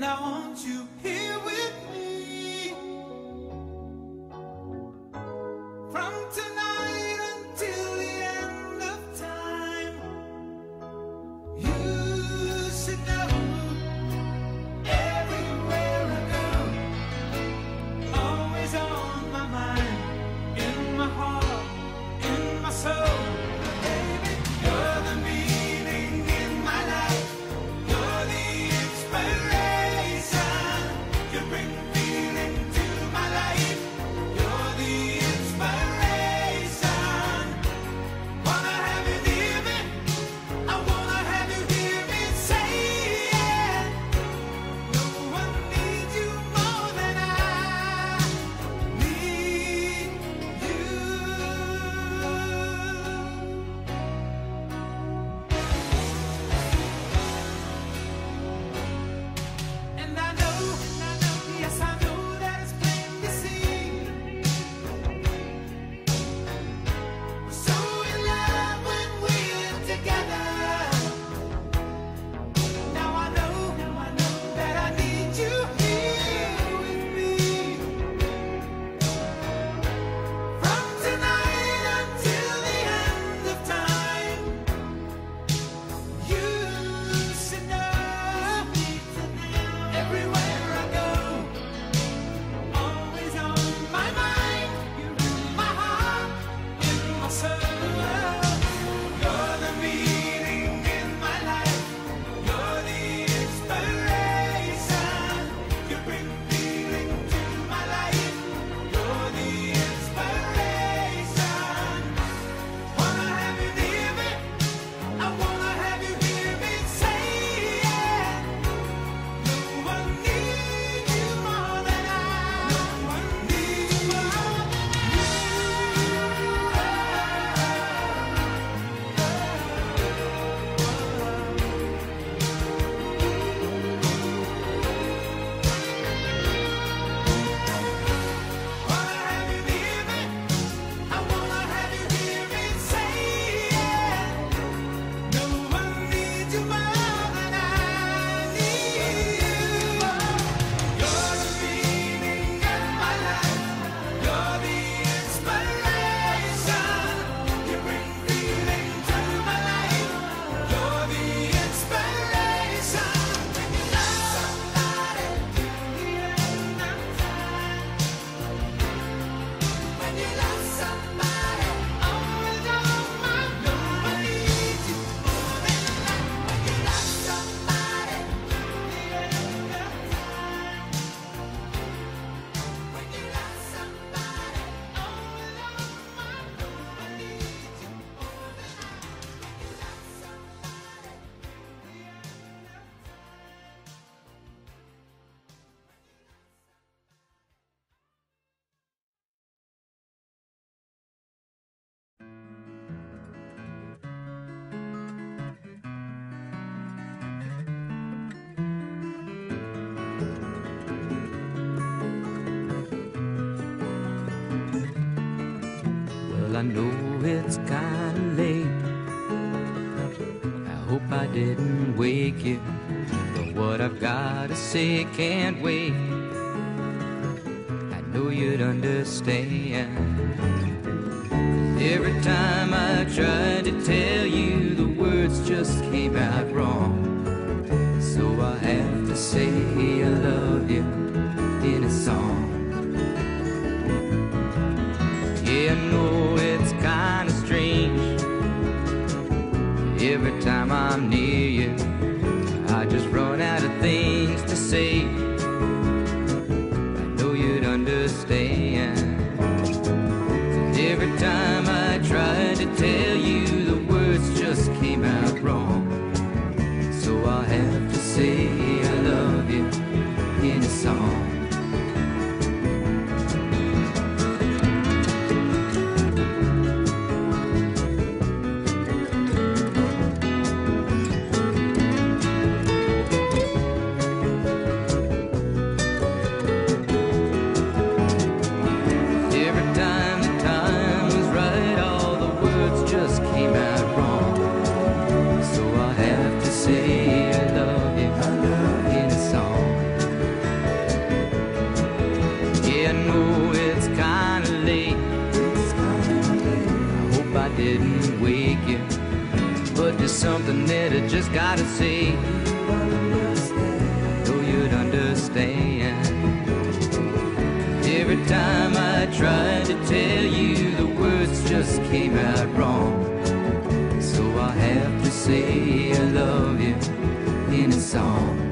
I know it's kinda late. I hope I didn't wake you, but what I've gotta say can't wait. I know you'd understand. Every time I tried to tell you, the words just came out wrong. So I have to say I love you in a song. I'm near I gotta say. Though you'd understand. Every time I tried to tell you, the words just came out wrong. So I have to say I love you in a song.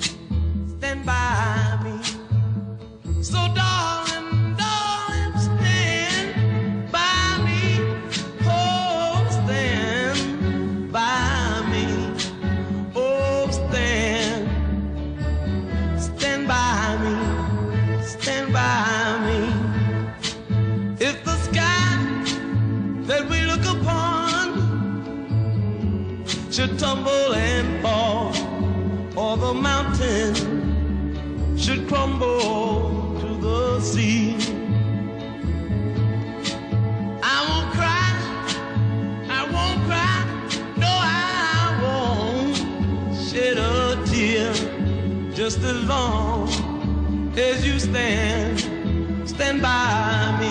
should tumble and fall, or the mountain should crumble the sea. I won't cry, I won't cry, no, I won't shed a tear just as long as you stand, stand by me.